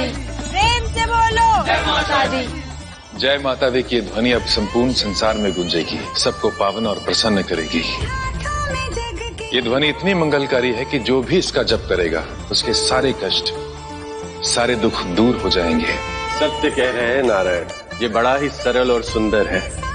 दी प्रेम से बोलो। जय माता दी। जय माता दी की ध्वनि अब संपूर्ण संसार में गूंजेगी सबको पावन और प्रसन्न करेगी। ये ध्वनि इतनी मंगलकारी है कि जो भी इसका जप करेगा उसके सारे कष्ट सारे दुख दूर हो जाएँगे। सत्य कह रहे हैं नारायण ये बड़ा ही सरल और सुंदर है।